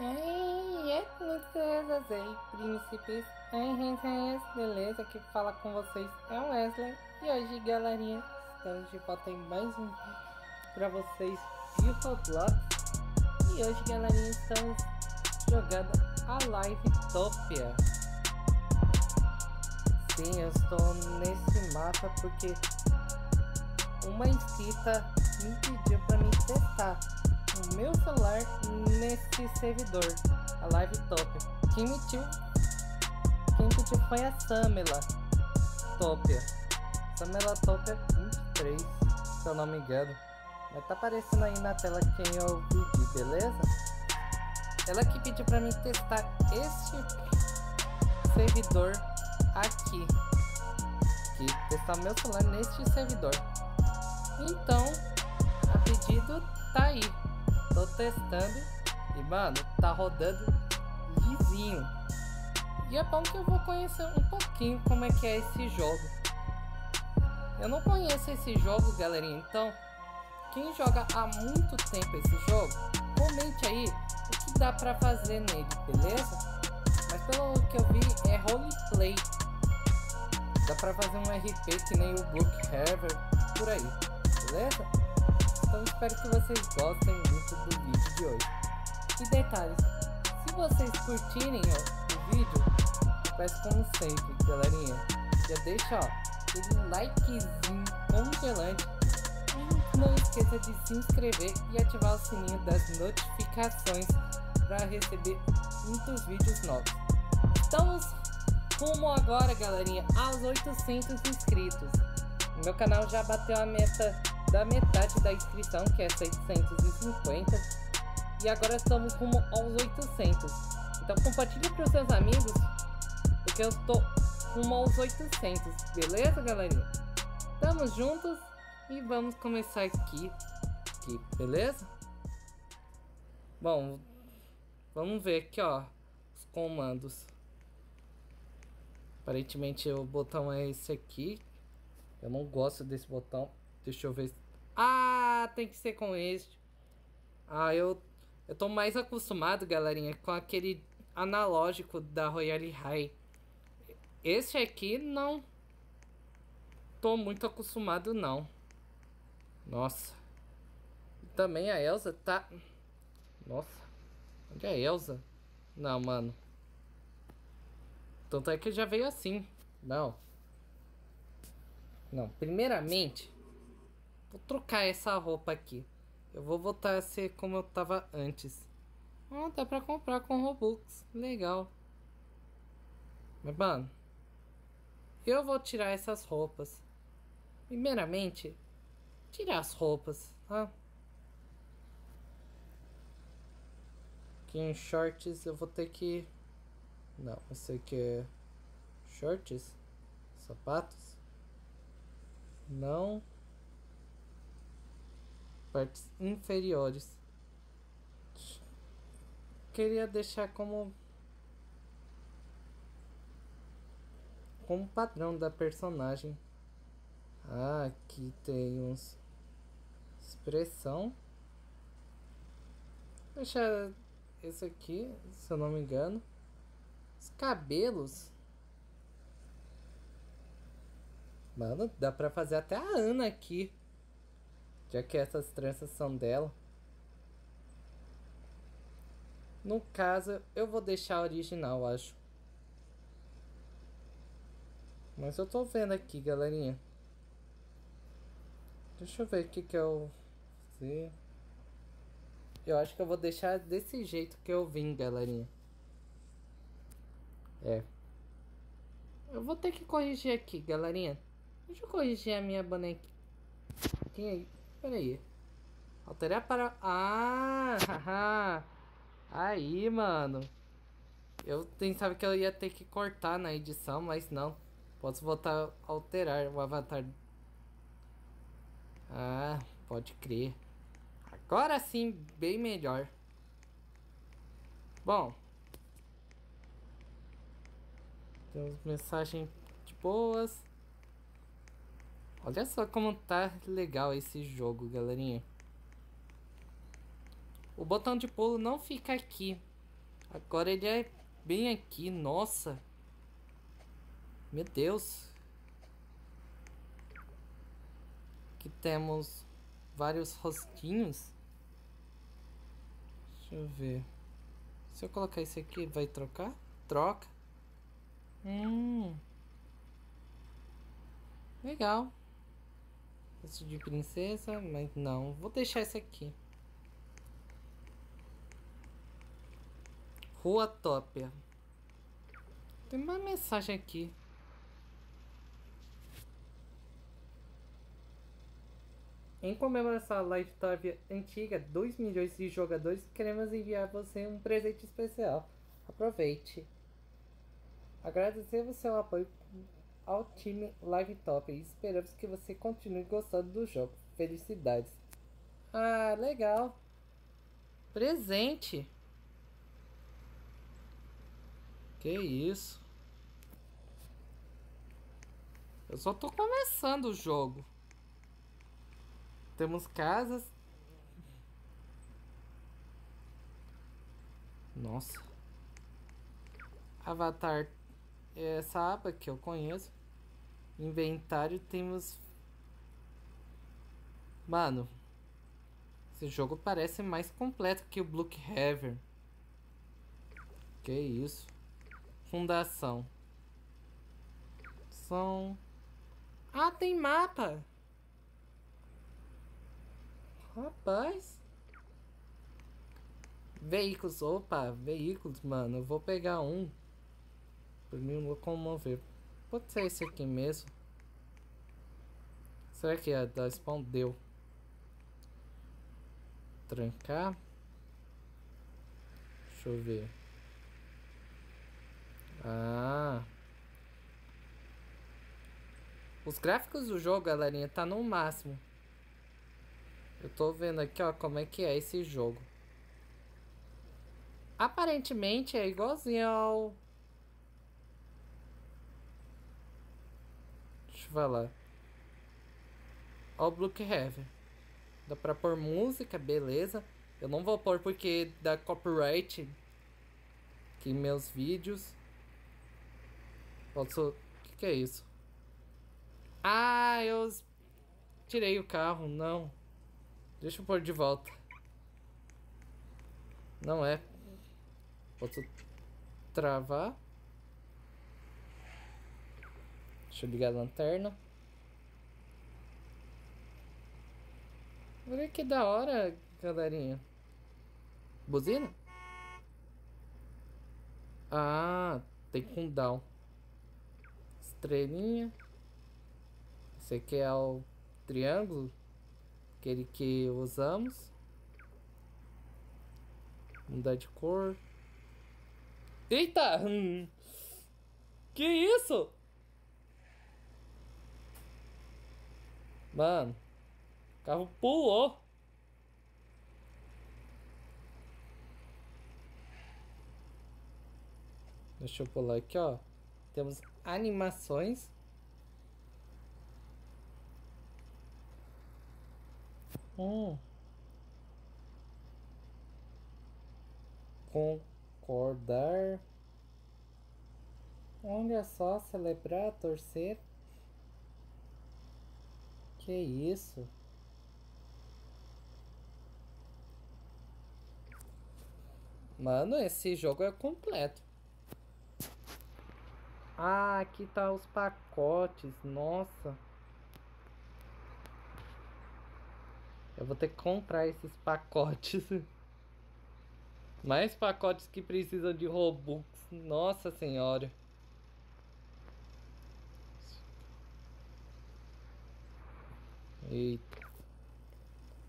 Ei, princesas e príncipes, Ai, beleza? Aqui fala com vocês é o Wesley e hoje, galerinha, estamos de volta em mais um vídeo pra vocês de Roblox e hoje, galerinha, estamos jogando a Live Topia. Sim, eu estou nesse mapa porque uma inscrita me pediu pra mim testar o meu celular nesse servidor, a Live Top. Quem pediu, quem pediu foi a Samela Topia. Samela Topia 23, se eu não me engano. Mas tá aparecendo aí na tela quem eu pedi, beleza? Ela que pediu pra mim testar este servidor aqui. Que testar meu celular neste servidor. Então, a pedido tá aí. Tô testando e, mano, tá rodando lisinho. E é bom que eu vou conhecer um pouquinho como é que é esse jogo. Eu não conheço esse jogo, galerinha, então quem joga há muito tempo esse jogo, comente aí o que dá pra fazer nele, beleza? Mas pelo que eu vi, é roleplay. Dá pra fazer um RP que nem o Brookhaven, por aí, beleza? Então espero que vocês gostem muito do vídeo de hoje. E detalhes, se vocês curtirem ó, o vídeo, peço como sempre, galerinha, já deixa ó, aquele likezinho congelante. E não esqueça de se inscrever e ativar o sininho das notificações para receber muitos vídeos novos. Estamos rumo agora, galerinha, aos 800 inscritos. Meu canal já bateu a meta da metade da inscrição, que é 650. E agora estamos rumo aos 800. Então compartilhe para os seus amigos, porque eu estou rumo aos 800, beleza, galerinha? Estamos juntos e vamos começar aqui, aqui, beleza? Bom, vamos ver aqui, ó, os comandos. Aparentemente o botão é esse aqui. Eu não gosto desse botão. Deixa eu ver. Ah, tem que ser com este. Ah, eu, eu tô mais acostumado, galerinha, com aquele analógico da Royale High. Esse aqui não tô muito acostumado não. Nossa. Também a Elsa tá... Nossa. Onde é a Elsa? Não, mano. Tanto é que já veio assim. Não. Não, primeiramente, vou trocar essa roupa aqui. Eu vou voltar a ser como eu tava antes. Ah, dá pra comprar com Robux. Legal. Mas, mano, eu vou tirar essas roupas. Primeiramente, tirar as roupas, tá? Aqui em shorts eu vou ter que... Não, esse aqui é... Shorts? Sapatos? não partes inferiores. Queria deixar como como padrão da personagem. Ah, aqui tem uns expressão. Deixar esse aqui, se eu não me engano. Os cabelos Mano, dá pra fazer até a Ana aqui. Já que essas tranças são dela. No caso, eu vou deixar a original, acho. Mas eu tô vendo aqui, galerinha. Deixa eu ver o que que eu... Eu acho que eu vou deixar desse jeito que eu vim, galerinha. É. Eu vou ter que corrigir aqui, galerinha. Deixa eu corrigir a minha bonequinha aí. Pera aí. Alterar para... Ah, haha. Aí, mano. Eu pensava que eu ia ter que cortar na edição, mas não. Posso voltar a alterar o avatar. Ah, pode crer. Agora sim, bem melhor. Bom. Temos mensagens de boas. Olha só como tá legal esse jogo, galerinha. O botão de pulo não fica aqui. Agora ele é bem aqui, nossa. Meu Deus. Aqui temos vários rostinhos. Deixa eu ver. Se eu colocar esse aqui, vai trocar? Troca. Hum. Legal. Esse de princesa, mas não. Vou deixar esse aqui. Rua Tópia. Tem uma mensagem aqui. Em comemoração à Live Tópia antiga, 2 milhões de jogadores, queremos enviar você um presente especial. Aproveite. Agradecemos seu apoio ao time Live Top e esperamos que você continue gostando do jogo. Felicidades. Ah, legal. Presente. Que isso? Eu só tô começando o jogo. Temos casas. Nossa. Avatar. É essa aba que eu conheço. Inventário temos. Mano. Esse jogo parece mais completo que o Blookhaven. Que isso? Fundação. São. Ah, tem mapa! Rapaz. Veículos. Opa, veículos, mano. Eu vou pegar um. Mim, vou comover. Pode ser esse aqui mesmo. Será que a da spawn deu? Trancar. Deixa eu ver. Ah. Os gráficos do jogo, galerinha, tá no máximo. Eu tô vendo aqui, ó, como é que é esse jogo. Aparentemente é igualzinho ao Eu falar. Ó o Brookhaven. Dá pra pôr música, beleza. Eu não vou pôr porque dá copyright aqui meus vídeos. Posso... O que, que é isso? Ah, eu tirei o carro, não. Deixa eu pôr de volta. Não é. Posso travar. Deixa eu ligar a lanterna. Olha que da hora, galerinha. Buzina? Ah, tem cooldown. Estrelinha. Esse aqui é o triângulo. Aquele que usamos. Mudar de cor. Eita! Hum. Que isso? Mano, o carro pulou. Deixa eu pular aqui, ó. Temos animações. Hum. Concordar. Olha só, celebrar, torcer. Que isso? Mano, esse jogo é completo. Ah, aqui tá os pacotes. Nossa. Eu vou ter que comprar esses pacotes. Mais pacotes que precisam de Robux. Nossa senhora. Eita.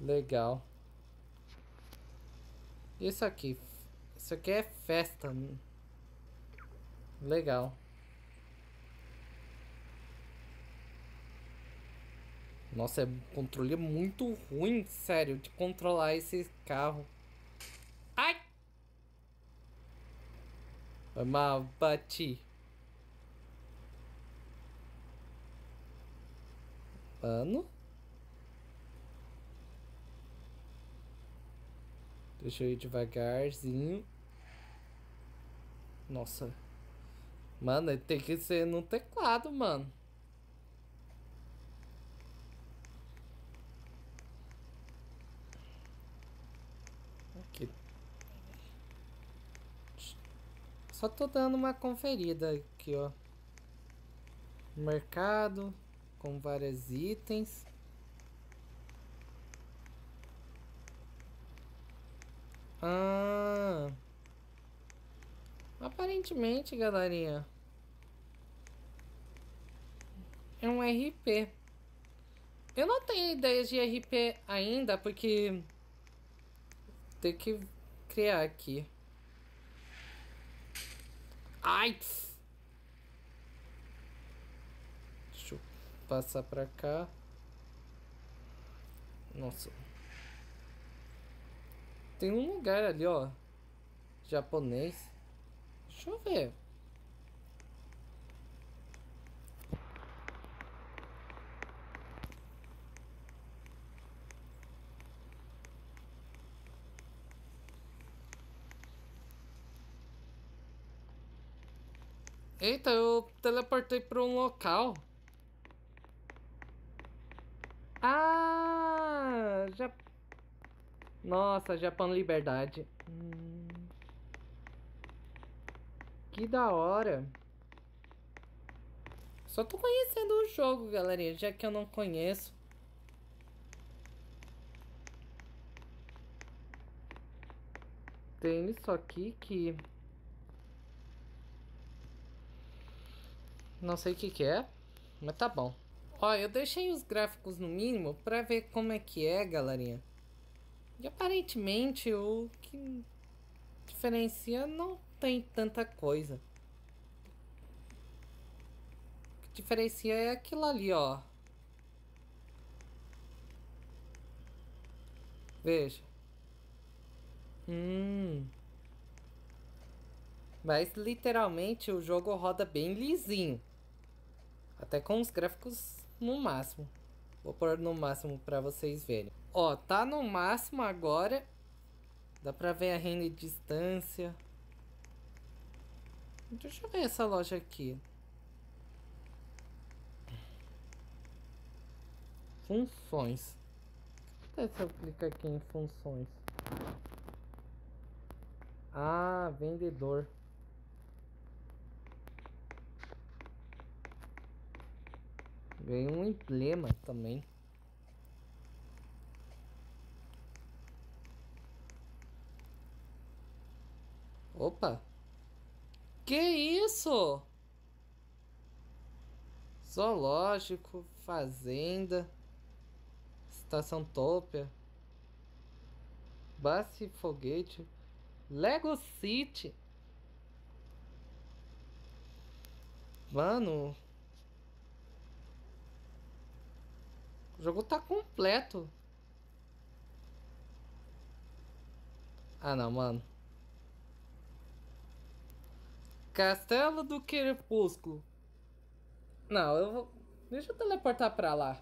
Legal. Isso aqui. Isso aqui é festa. Legal. Nossa, é controle muito ruim, sério, de controlar esse carro. Ai! Foi mal, bati. Mano. Deixa eu ir devagarzinho. Nossa. Mano, tem que ser no teclado, mano. Aqui. Só tô dando uma conferida aqui, ó. Mercado com vários itens. Ah. Aparentemente, galerinha. É um RP. Eu não tenho ideias de RP ainda, porque... Tem que criar aqui. Ai! Deixa eu passar pra cá. Nossa. Tem um lugar ali, ó. Japonês. Deixa eu ver. Eita, eu teleportei para um local. Ah, já nossa, Japão Liberdade. Hum. Que da hora. Só tô conhecendo o jogo, galerinha, já que eu não conheço. Tem isso aqui que... Não sei o que que é, mas tá bom. Ó, eu deixei os gráficos no mínimo pra ver como é que é, galerinha. E aparentemente o que diferencia não tem tanta coisa. O que diferencia é aquilo ali, ó. Veja. Hum. Mas literalmente o jogo roda bem lisinho. Até com os gráficos no máximo. Vou pôr no máximo para vocês verem. Ó, tá no máximo agora. Dá pra ver a renda de distância. Deixa eu ver essa loja aqui. Funções. Até se eu clicar aqui em funções. Ah, vendedor. Ganhei um emblema também. Opa! Que isso? Zoológico, fazenda, estação Topia, base foguete, Lego City. Mano, o jogo tá completo. Ah não, mano. Castelo do Crepúsculo. Não, eu vou. Deixa eu teleportar pra lá.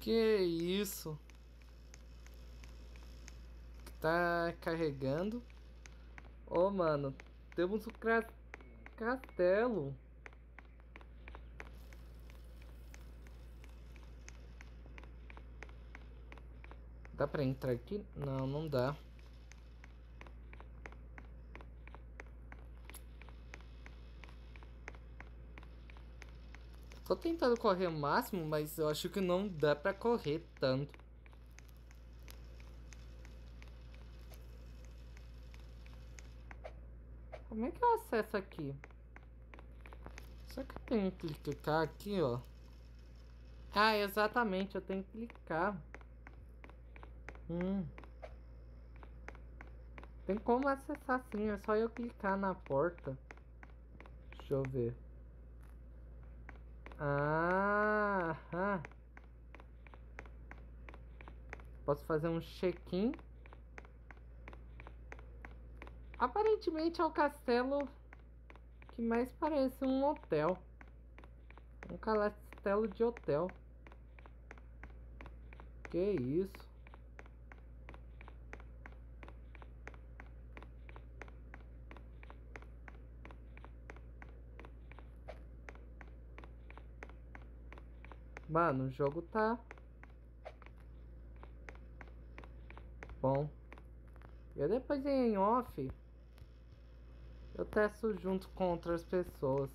Que isso? Tá carregando. Oh, mano. Temos o castelo. Dá pra entrar aqui? Não, não dá. Tô tentando correr o máximo, mas eu acho que não dá pra correr tanto. Como é que eu acesso aqui? Só que eu tenho que clicar aqui, ó. Ah, exatamente, eu tenho que clicar. Hum. Tem como acessar sim, é só eu clicar na porta. Deixa eu ver. Ah, ah. Posso fazer um check-in. Aparentemente é o castelo que mais parece um hotel. Um castelo de hotel. Que isso? Mano, o jogo tá bom. E depois em off eu testo junto com outras pessoas.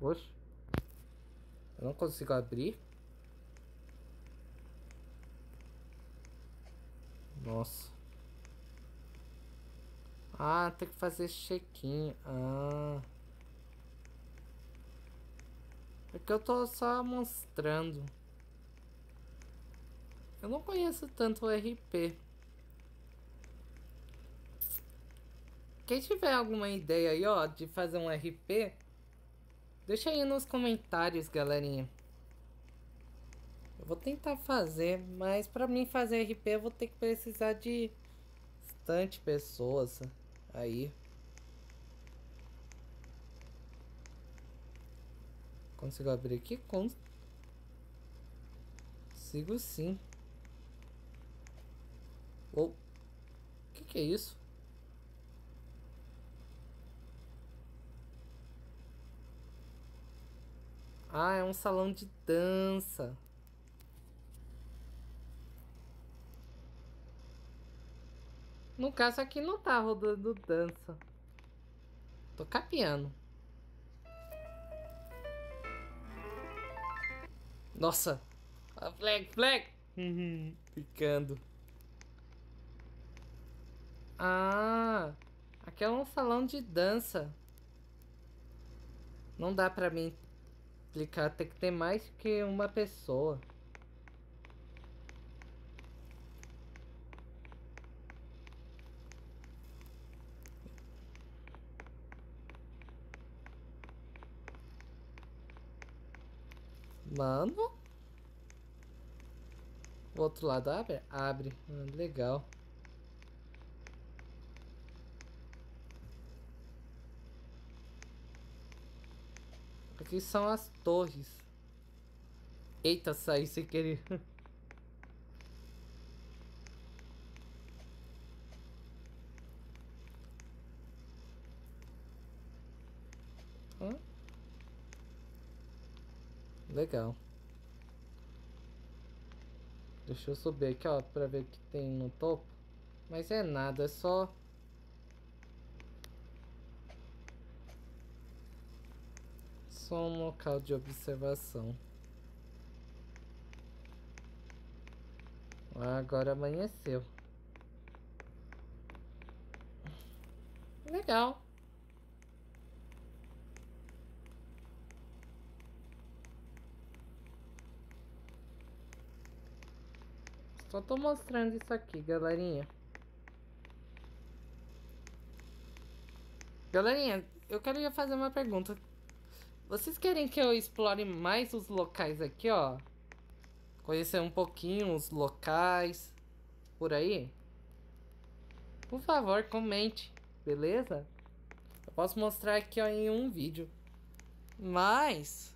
Oxe. Eu não consigo abrir. Nossa. Ah, tem que fazer check-in. Ah. É que eu tô só mostrando. Eu não conheço tanto o RP. Quem tiver alguma ideia aí, ó, de fazer um RP, deixa aí nos comentários, galerinha. Eu vou tentar fazer, mas pra mim fazer RP eu vou ter que precisar de bastante pessoas aí. Consigo abrir aqui? Consigo sim. O que, que é isso? Ah, é um salão de dança. No caso aqui não tá rodando dança. Tô capiando. Nossa! A flag, flag! Uhum, picando. Ah! Aqui é um salão de dança. Não dá pra mim explicar, tem que ter mais que uma pessoa. Mano. O outro lado abre? Abre. Ah, legal. Aqui são as torres. Eita, saí sem querer. Legal. Deixa eu subir aqui, ó, pra ver o que tem no topo. Mas é nada, é só... Só um local de observação. Agora amanheceu. Legal. Só tô mostrando isso aqui, galerinha. Galerinha, eu queria fazer uma pergunta. Vocês querem que eu explore mais os locais aqui, ó? Conhecer um pouquinho os locais por aí? Por favor, comente, beleza? Eu posso mostrar aqui ó, em um vídeo. Mas,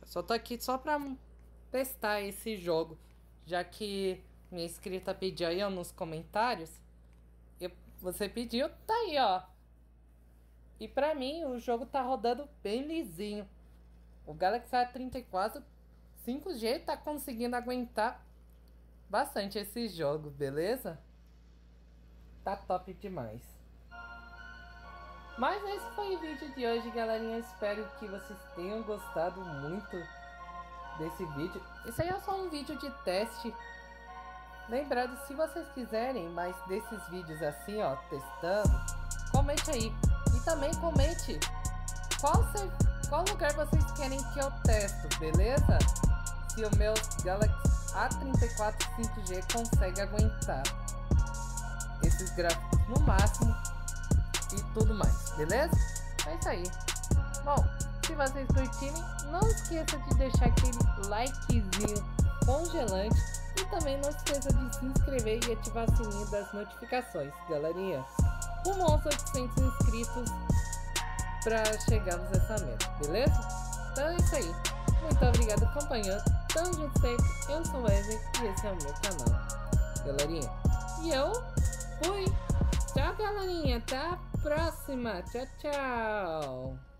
eu só tô aqui só pra testar esse jogo. Já que minha inscrita pediu aí ó, nos comentários. Eu, você pediu, tá aí, ó. E pra mim, o jogo tá rodando bem lisinho. O Galaxy A34 5G tá conseguindo aguentar bastante esse jogo, beleza? Tá top demais. Mas esse foi o vídeo de hoje, galerinha. Espero que vocês tenham gostado muito desse vídeo. Esse aí é só um vídeo de teste Lembrando, se vocês quiserem mais desses vídeos assim, ó, testando, comente aí. E também comente qual, ser, qual lugar vocês querem que eu testo, beleza? Se o meu Galaxy A34 5G consegue aguentar esses gráficos no máximo e tudo mais, beleza? É isso aí. Bom, se vocês curtirem, não esqueça de deixar aquele likezinho congelante e também não esqueça de se inscrever e ativar o sininho das notificações, galerinha. Rumo aos 800 inscritos para chegarmos a essa meta, beleza? Então é isso aí. Muito obrigado, acompanhando. Tamo junto sempre. Eu sou o Wesley e esse é o meu canal. Galerinha, e eu fui. Tchau, galerinha. Até a próxima. Tchau, tchau.